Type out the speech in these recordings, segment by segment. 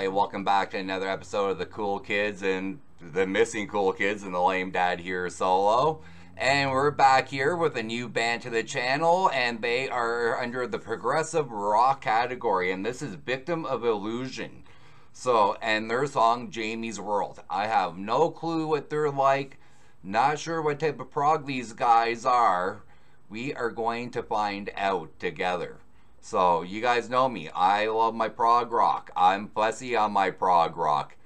Everybody, welcome back to another episode of the Cool Kids and the Missing Cool Kids and the Lame Dad here solo. And we're back here with a new band to the channel, and they are under the progressive rock category, and this is Victim of Illusion. So, and their song Jamie's World. I have no clue what they're like, not sure what type of prog these guys are. We are going to find out together. So, you guys know me. I love my prog rock. I'm fussy on my prog rock.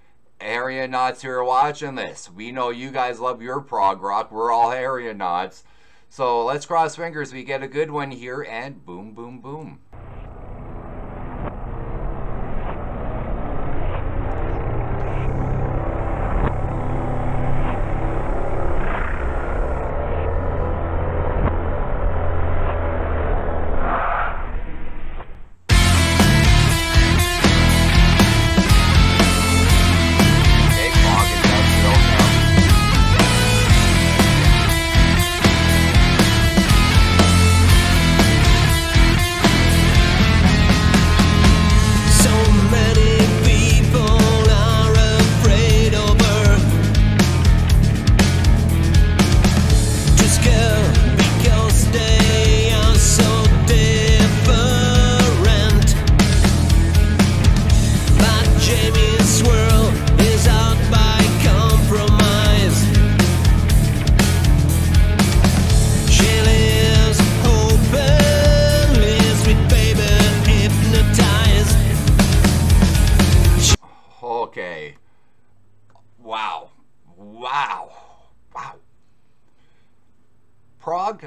Aeronauts who are watching this, we know you guys love your prog rock. We're all Aeronauts. So, let's cross fingers we get a good one here, and boom, boom, boom.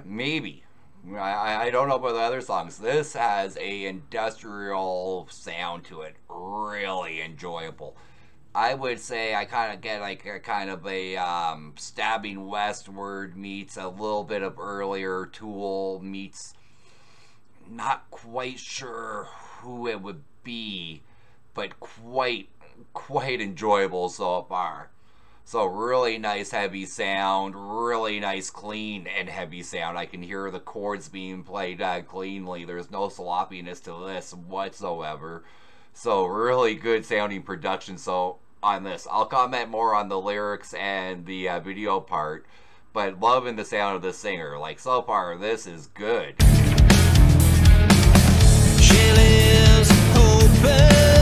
Maybe. I, I- I don't know about the other songs. This has a industrial sound to it. Really enjoyable. I would say I kind of get like a kind of a um, stabbing westward meets a little bit of earlier Tool meets not quite sure who it would be, but quite quite enjoyable so far. So really nice heavy sound, really nice clean and heavy sound. I can hear the chords being played uh, cleanly. There's no sloppiness to this whatsoever. So really good sounding production. So on this, I'll comment more on the lyrics and the uh, video part, but loving the sound of the singer. Like so far, this is good. She lives openly,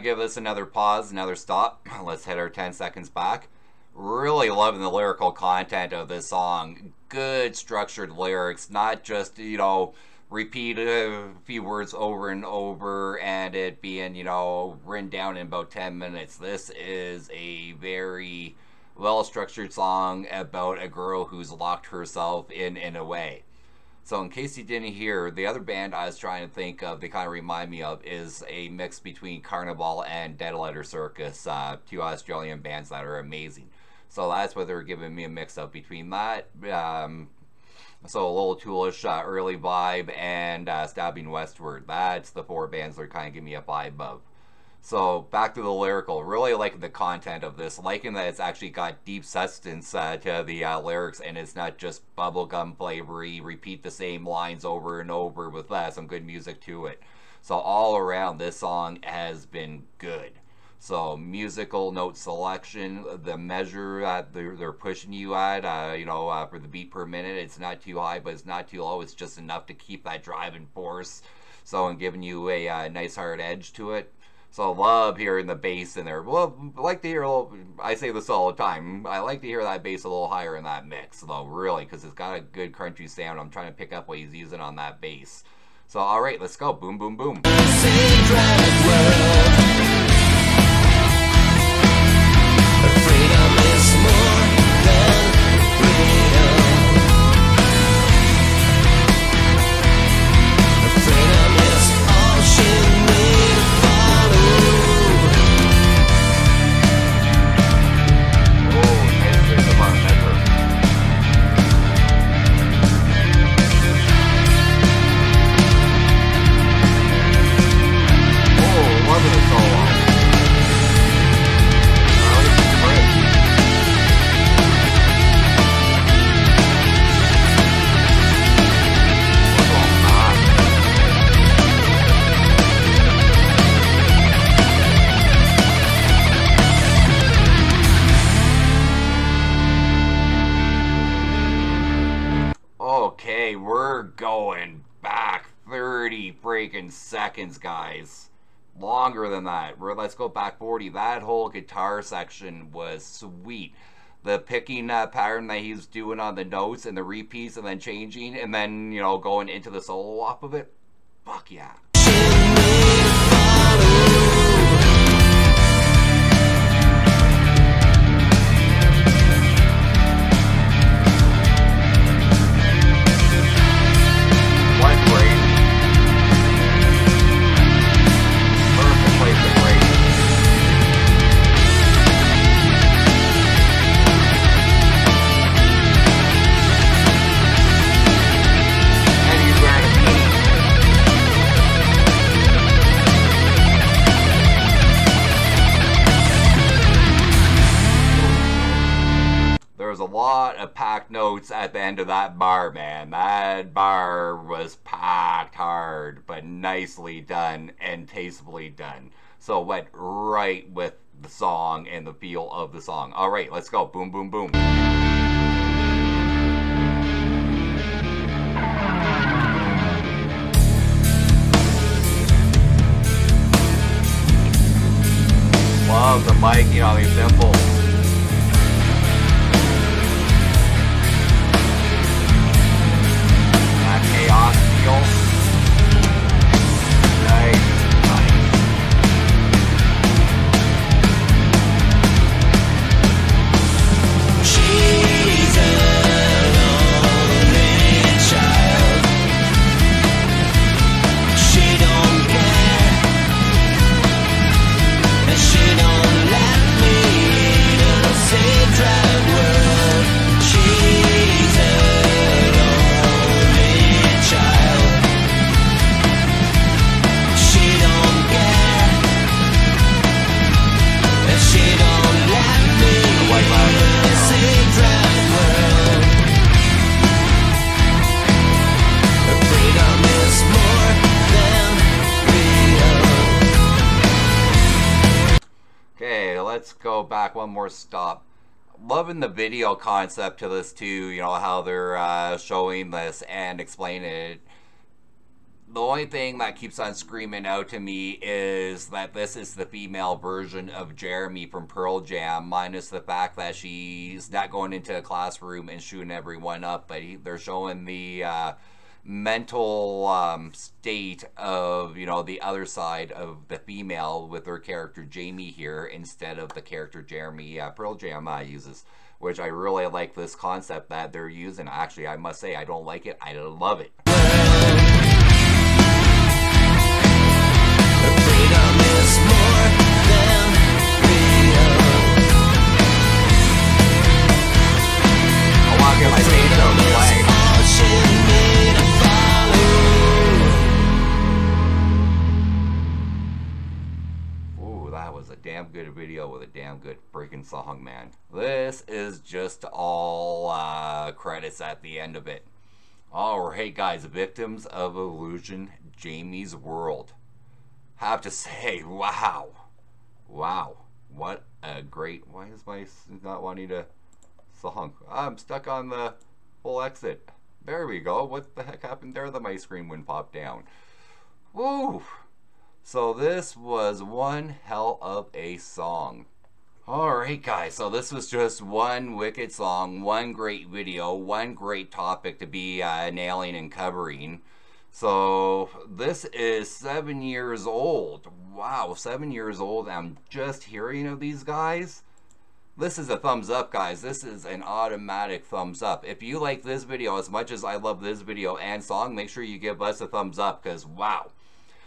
give this another pause, another stop. Let's hit our 10 seconds back. Really loving the lyrical content of this song. Good structured lyrics, not just, you know, repeat a few words over and over and it being, you know, written down in about 10 minutes. This is a very well structured song about a girl who's locked herself in in a way. So, in case you didn't hear, the other band I was trying to think of, they kind of remind me of, is a mix between Karnivool and Dead Letter Circus, uh, two Australian bands that are amazing. So that's what they're giving me a mix of between that, um, So a little toolish uh, early vibe and uh, stabbing westward. That's the four bands that are kind of giving me a vibe of. So back to the lyrical. Really liking the content of this. Liking that it's actually got deep substance uh, to the uh, lyrics and it's not just bubblegum flavory, repeat the same lines over and over with uh, some good music to it. So all around, this song has been good. So musical note selection, the measure that they're, they're pushing you at, uh, you know, uh, for the beat per minute, it's not too high, but it's not too low. It's just enough to keep that driving force. So and giving you a uh, nice hard edge to it. So love hearing the bass in there. Well, I like to hear a little, I say this all the time, I like to hear that bass a little higher in that mix, though, really, because it's got a good crunchy sound. I'm trying to pick up what he's using on that bass. So, alright, let's go. Boom, boom, boom. Freaking seconds, guys. Longer than that. We're, let's go back 40. That whole guitar section was sweet. The picking uh, pattern that he's doing on the notes and the repeats and then changing and then, you know, going into the solo off of it. Fuck yeah. Of that bar, man. That bar was packed hard, but nicely done and tastefully done. So it went right with the song and the feel of the song. All right, let's go. Boom, boom, boom. Love the mic on these cymbals. Chaos back one more stop. Loving the video concept to this too, you know, how they're uh, showing this and explaining it. The only thing that keeps on screaming out to me is that this is the female version of Jeremy from Pearl Jam, minus the fact that she's not going into a classroom and shooting everyone up, but he, they're showing the uh, mental um, state of you know the other side of the female with her character Jamie here instead of the character Jeremy uh, Pearl Jam uh, uses, which I really like this concept that they're using. Actually, I must say I don't like it. I love it. I my of the. Damn good video with a damn good freaking song, man. This is just all uh, credits at the end of it. Alright, guys, Victims of Illusion, Jamie's World. Have to say, wow. Wow. What a great. Why is my not wanting to song? I'm stuck on the full exit. There we go. What the heck happened there that my screen wouldn't pop down? Woo! So this was one hell of a song. Alright guys, so this was just one wicked song, one great video, one great topic to be uh, nailing and covering. So this is seven years old. Wow, seven years old. I'm just hearing of these guys. This is a thumbs up, guys. This is an automatic thumbs up. If you like this video as much as I love this video and song, make sure you give us a thumbs up because wow.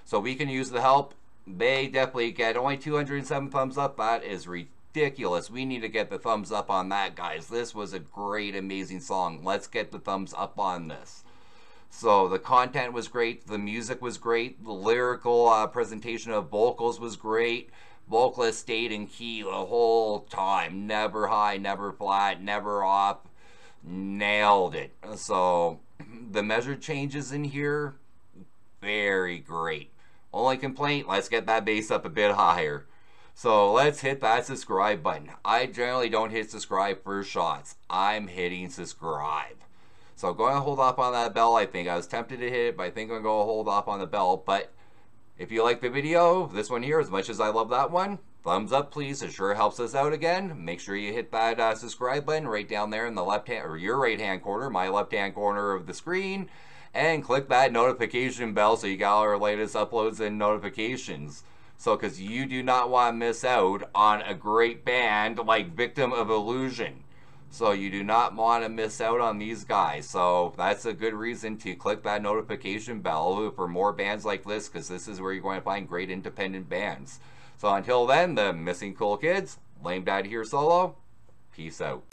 So we can use the help. They definitely get only 207 thumbs up. That is ridiculous. We need to get the thumbs up on that, guys. This was a great, amazing song. Let's get the thumbs up on this. So the content was great, the music was great, the lyrical uh, presentation of vocals was great. Vocalist stayed in key the whole time, never high, never flat, never off. Nailed it. So the measure changes in here, very great. Only complaint, let's get that bass up a bit higher. So let's hit that subscribe button. I generally don't hit subscribe for shots. I'm hitting subscribe. So going to hold off on that bell, I think. I was tempted to hit it, but I think I'm going to hold off on the bell. But if you like the video, this one here, as much as I love that one, thumbs up, please. It sure helps us out again. Make sure you hit that uh, subscribe button right down there in the left hand, or your right hand corner, my left hand corner of the screen. And click that notification bell so you got all our latest uploads and notifications. So, because you do not want to miss out on a great band like Victim of Illusion. So you do not want to miss out on these guys. So that's a good reason to click that notification bell for more bands like this because this is where you're going to find great independent bands. So until then, the Missing Cool Kids, Lame Dad here solo, peace out.